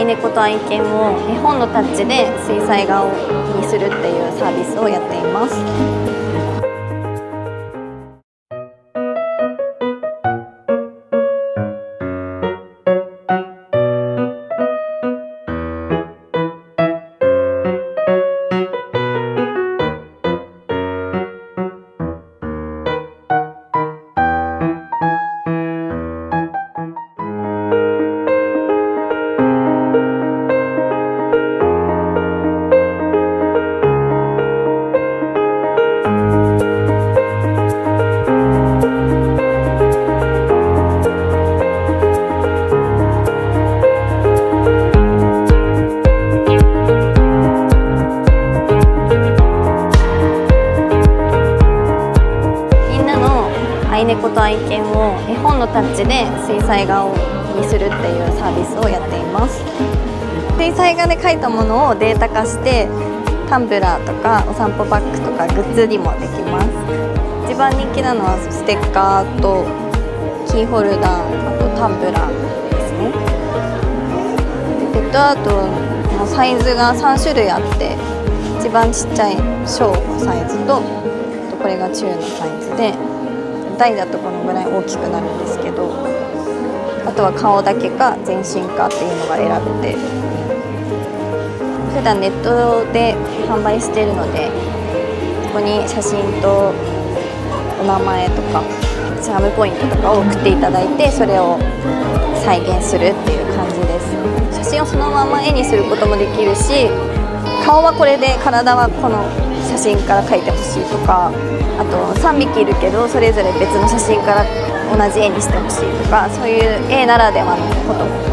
愛猫と愛犬を絵本のタッチで水彩画をにするっていうサービスをやっています。愛猫と愛犬を絵本のタッチで水彩画にするっていうサービスをやっています。水彩画で描いたものをデータ化してタンブラーとかお散歩バッグとかグッズにもできます。一番人気なのはステッカーとキーホルダーあとタンブラーですね。ペットアートのサイズが3種類あって一番ちっちゃい小のサイズとあとこれが中のサイズで大だとこのぐらい大きくなるんですけどあとは顔だけか全身かっていうのが選べて普段ネットで販売してるのでここに写真とお名前とかチャームポイントとかを送っていただいてそれを再現するっていう感じです。写真をそのまま絵にすることもできるし顔はこれで体はこの真から描いてほしいとかあと3匹いるけどそれぞれ別の写真から同じ絵にしてほしいとかそういう絵ならではのことも